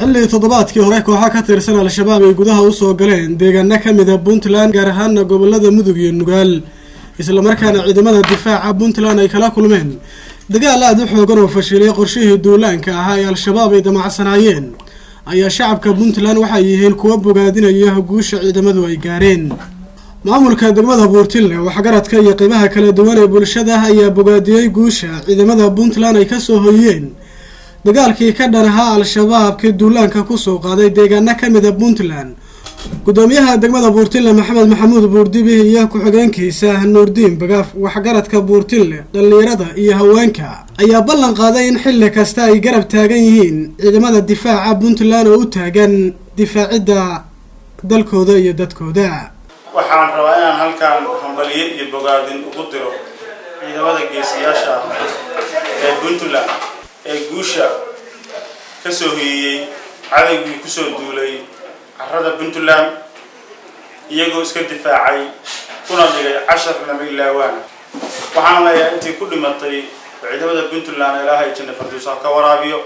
xilli toddobaadkii hore kooxa ka tirsan al-shabaab ay gudaha u soo galeen deegaano ka mid a puntland gaar ahaana gobollada mudug iyo nugaal. Islamarkaana ciidamada difaaca puntland ay kala kulmeen. Dagaal aada u xoogan oo fashilay qorshihii duulaanka ahaa ee al-shabaab ay damacsanaayeen ayaa shacabka puntland waxay yihiin kuwa bogaadinaya guusha ciidamadu ay gaareen. Maamulka degmada buurtille waxgaradka iyo qiimaha kala duwan ee bulshada ayaa bogaadiyey guusha ciidamada puntland ay ka soo hoyeen dagaalkii ka dhan ahaa al-shabaabkii duulaanka ku soo qaaday deegaano ka mid a puntland. Gudoomiyaha degmada buurtille maxamed maxamuud buurdibi iyo ku-xigeenkiisa nuurdiin bagaaf waxgaradka buurtille dhallinyarada iyo haweenka ayaa ballan qaaday in xilli kasta ay garab taagan yihiin ciidamada difaaca puntland oo u taagan difaacidda dalkooda iyo dadkooda. Waxaan rabaa inaan halkaan hambaliye iyo bogaadin ugu diro ciidamada geesiyaasha ee puntland ee guusha ka soo hoyiyey cadowgii ku soo duulay carrada puntland iyagoo iska difaacay kuna dhigay cashar lama ilaawaana waxaan leeyahay intii ku dhimatay ciidamada puntland ilaahay janna ha ka waraabiyo.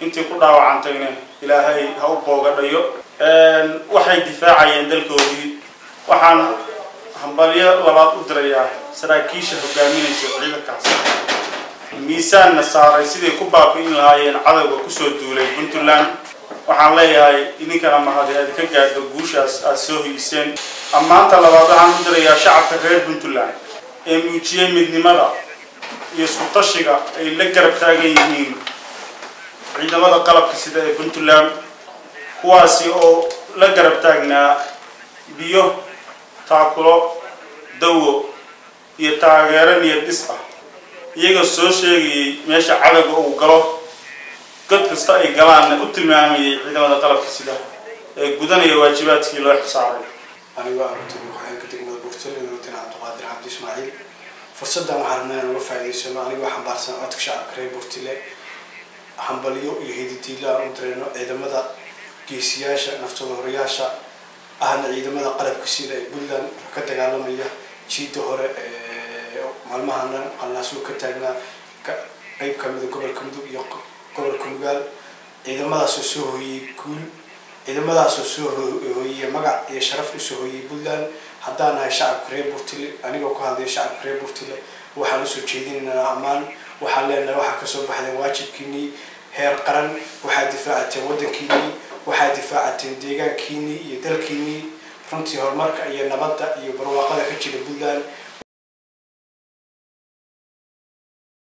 Intii ku dhaawacantayna ilaahay ha u boogadhayo waxay difaacayeen dalkoodii. Waxaan hambalyo labaad u dirayaa saraakiisha hogaaminaysa ciidankaas miisaanna saaray siday ku baabi'in lahaayeen cadowga ku soo duulay puntland. Waxaan leeyahay idinkana mahadi aad ka gaadho guushaas aada soo hoyiseen ammaanta labaad waxaan u dirayaa shacabka reer puntland. Ee muujiyey midnimada iyo isku tashiga ay la garab taagan yihiin ciidamada qalabka sida ee puntland kuwaasi oo la garab taagnaa biyo taakulo dawo iyo taageero niyad dhis ah iyaga soo sheegayay meesha cadowga uu galo god kasta ay galaanna u tilmaamayay ciidamada qalabka sida ee gudanaya waajibaadkii loo xisaaray. Anigoo gudoomiye ku-xigeenka degmada buurtole nuurdiin cabdiqaadir cabdi ismaaciil fursaddan waxaan rabnaa inaan uga faa'idaysano anigoo xambaarsan codka shacabka reer buurtile hambalyo iyo hiditiilo aan u dirayno ciidamada geesiyaasha naftooda horayaasha ahna ciidamada qalabka sida ee puntland ka dagaalamaya jiida hore maalmahanan qalnaasuu ka taagnaa qeyb kamida gobolka mudug iyo gobolka nugaal ciidamadaasoo soo hooyey guul ciidamadaasoo soo hooyey magac iyo sharaf u soo hooyey puntland. Haddaan nahay shacabka reer buurtile anigoo ku hadlaya shacabka reer buurtile waxaan u soo jeedinaynaa ammaan. Waxaan leenahay waxaa ka soo baxdeen waajibkiinii heer qaran waxaad difaacateen waddankiinii waxaad difaacateen deegaankiinii iyo dalkiinii. Runtii horumarka iyo nabadda iyo barwaaqada ka jira puntland